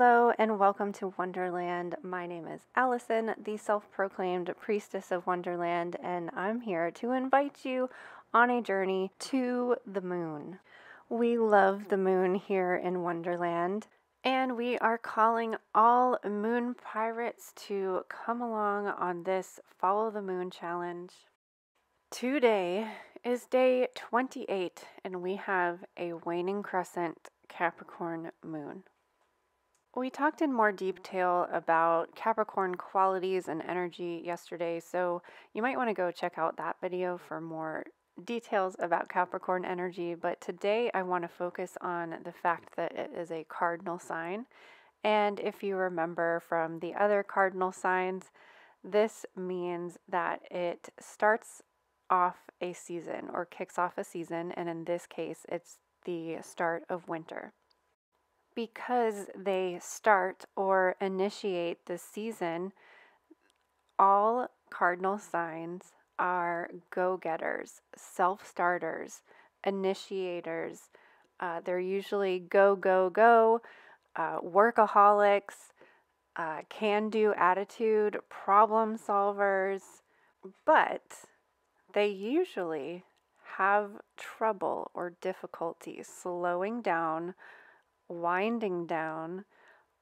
Hello and welcome to Wonderland. My name is Alyson, the self proclaimed priestess of Wonderland, and I'm here to invite you on a journey to the moon. We love the moon here in Wonderland, and we are calling all moon pirates to come along on this Follow the Moon challenge. Today is day 28, and we have a waning crescent Capricorn moon. We talked in more detail about Capricorn qualities and energy yesterday, so you might want to go check out that video for more details about Capricorn energy. But today I want to focus on the fact that it is a cardinal sign. And if you remember from the other cardinal signs, this means that it starts off a season or kicks off a season, and in this case, it's the start of winter because they start or initiate the season, all cardinal signs are go getters, self starters, initiators. Uh, they're usually go, go, go, uh, workaholics, uh, can do attitude, problem solvers, but they usually have trouble or difficulty slowing down winding down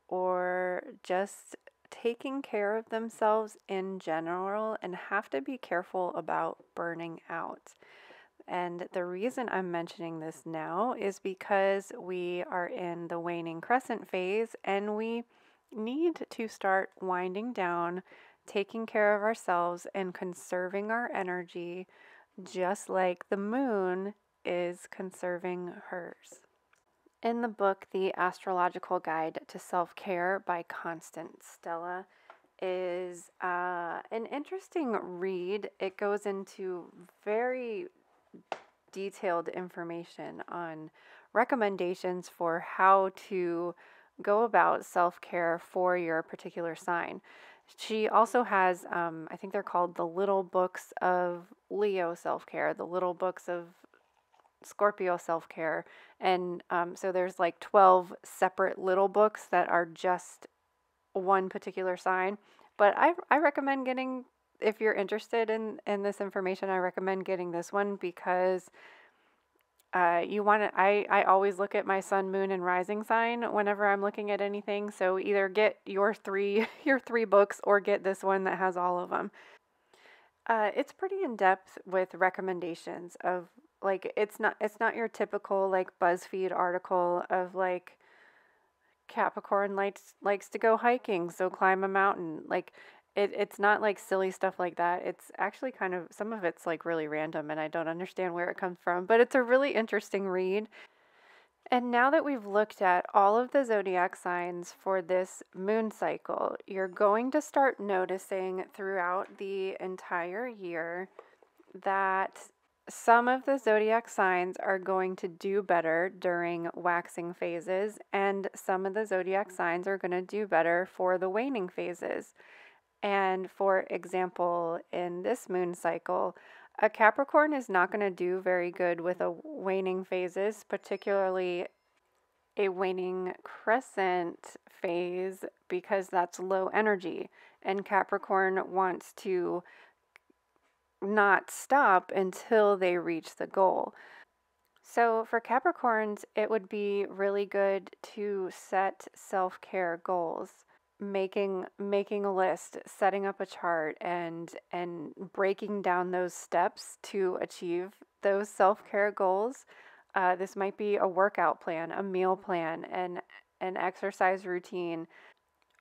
or just taking care of themselves in general and have to be careful about burning out. And the reason I'm mentioning this now is because we are in the waning crescent phase and we need to start winding down, taking care of ourselves, and conserving our energy, just like the moon is conserving hers. In the book, The Astrological Guide to Self Care by Constance Stellas is uh, an interesting read. It goes into very detailed information on recommendations for how to go about self care for your particular sign. She also has, um, I think they're called the little books of Leo self care, the little books of Scorpio self care. And um, so there's like 12 separate little books that are just one particular sign. But I, I recommend getting, if you're interested in, in this information, I recommend getting this one because uh, you want to, I, I always look at my sun, moon, and rising sign whenever I'm looking at anything. So either get your three, your three books or get this one that has all of them. Uh, it's pretty in depth with recommendations of like it's not it's not your typical like BuzzFeed article of like Capricorn likes likes to go hiking, so climb a mountain. Like it, it's not like silly stuff like that. It's actually kind of some of it's like really random and I don't understand where it comes from, but it's a really interesting read. And now that we've looked at all of the zodiac signs for this moon cycle, you're going to start noticing throughout the entire year that some of the zodiac signs are going to do better during waxing phases, and some of the zodiac signs are going to do better for the waning phases. And for example, in this moon cycle, a Capricorn is not going to do very good with a waning phases, particularly a waning crescent phase, because that's low energy. And Capricorn wants to not stop until they reach the goal. So, for Capricorns, it would be really good to set self care goals. Making making a list, setting up a chart, and and breaking down those steps to achieve those self care goals. Uh, this might be a workout plan, a meal plan, and an exercise routine,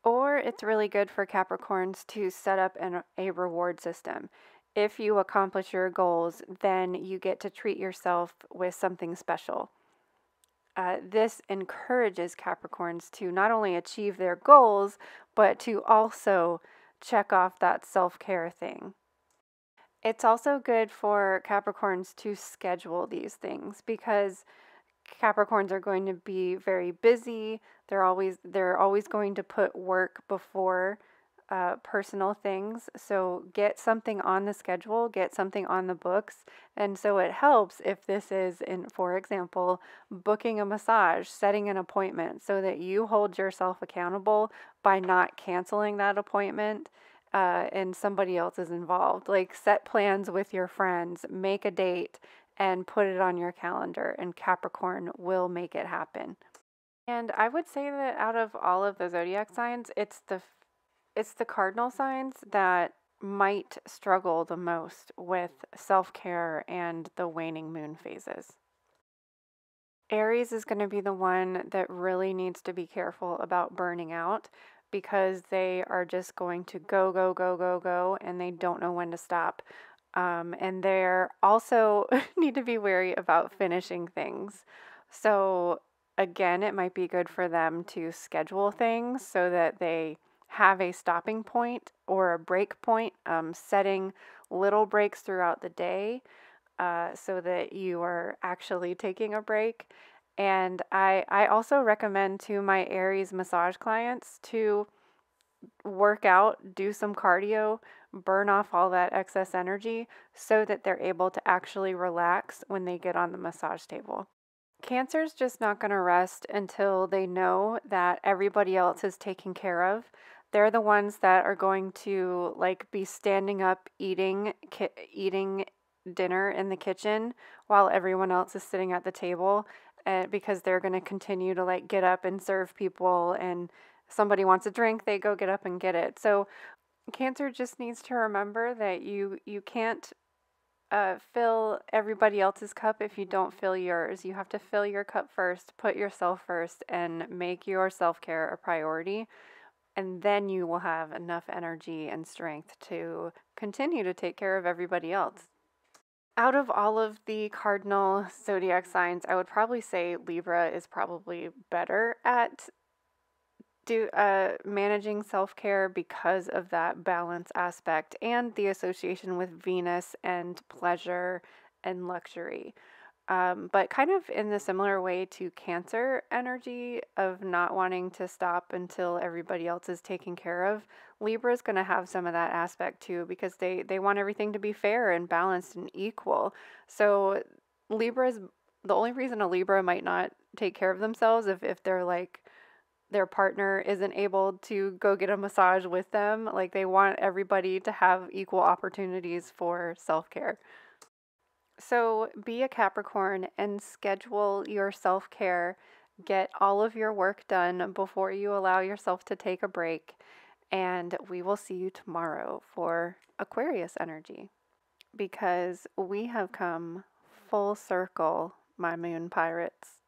or it's really good for Capricorns to set up an, a reward system if you accomplish your goals, then you get to treat yourself with something special. Uh, this encourages Capricorns to not only achieve their goals, but to also check off that self care thing. It's also good for Capricorns to schedule these things because Capricorns are going to be very busy. They're always they're always going to put work before uh, personal things. So get something on the schedule, get something on the books. And so it helps if this is, in, for example, booking a massage, setting an appointment so that you hold yourself accountable by not canceling that appointment. Uh, and somebody else is involved. Like, set plans with your friends, make a date, and put it on your calendar, and Capricorn will make it happen. And I would say that out of all of the zodiac signs, it's the it's the cardinal signs that might struggle the most with self-care and the waning moon phases. Aries is going to be the one that really needs to be careful about burning out because they are just going to go, go, go, go, go, and they don't know when to stop. Um, and they're also need to be wary about finishing things. So again, it might be good for them to schedule things so that they have a stopping point or a break point, um, setting little breaks throughout the day uh, so that you are actually taking a break. And I, I also recommend to my Aries massage clients to work out, do some cardio, burn off all that excess energy so that they're able to actually relax when they get on the massage table. Cancer's just not going to rest until they know that everybody else is taken care of. They're the ones that are going to like be standing up eating ki- eating dinner in the kitchen while everyone else is sitting at the table uh, because they're going to continue to like get up and serve people and somebody wants a drink they go get up and get it. So cancer just needs to remember that you you can't uh, fill everybody else's cup if you don't fill yours. You have to fill your cup first, put yourself first, and make your self care a priority. And then you will have enough energy and strength to continue to take care of everybody else. Out of all of the cardinal zodiac signs, I would probably say Libra is probably better at do uh, managing self care because of that balance aspect and the association with Venus and pleasure and luxury. Um, but kind of in the similar way to Cancer energy of not wanting to stop until everybody else is taken care of, Libra is going to have some of that aspect too because they, they want everything to be fair and balanced and equal. So, Libra is the only reason a Libra might not take care of themselves if, if they're like, their partner isn't able to go get a massage with them. Like they want everybody to have equal opportunities for self care. So be a Capricorn and schedule your self care. Get all of your work done before you allow yourself to take a break. And we will see you tomorrow for Aquarius energy because we have come full circle, my moon pirates.